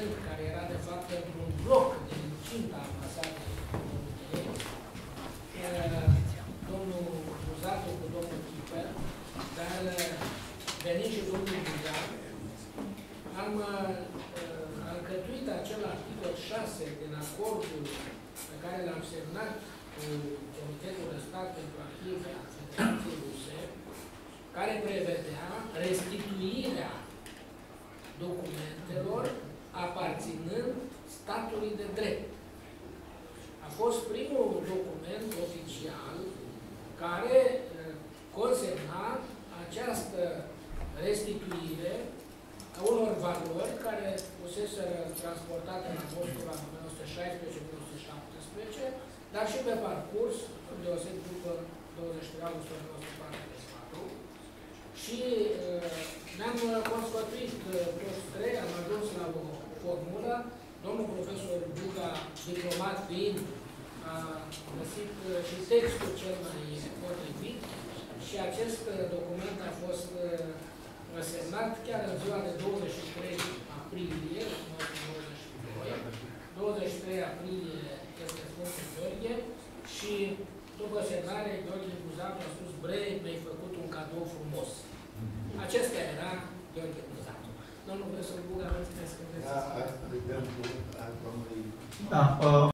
document care era de fapt într-un bloc din cinta ambasadei României, uh, domnul Buzatu cu domnul Chiper, dar uh, veni și domnul Buzar, am uh, alcătuit acel articol 6 din acordul pe care l-am semnat cu Comitetul de Stat pentru Arhive a Federației Ruse, care prevedea restituirea documentelor aparținând statului de drept. A fost primul document oficial care uh, consemna această restituire a unor valori care fusese transportate în apostol în 1916-1917, dar și pe parcurs, deosebit după 23 august 1944. Și uh, ne-am consfătuit uh, toți trei, am ajuns la o formulă. Domnul profesor Buga, diplomat fiind, a găsit uh, și textul cel mai potrivit și acest uh, document a fost uh, semnat chiar în ziua de 23 aprilie 1992. 23 aprilie este Sfântul Gheorghe și după semnare, Gheorghe Buzatu a spus, bre, mi-ai făcut un cadou frumos. Acesta era Nah, uh,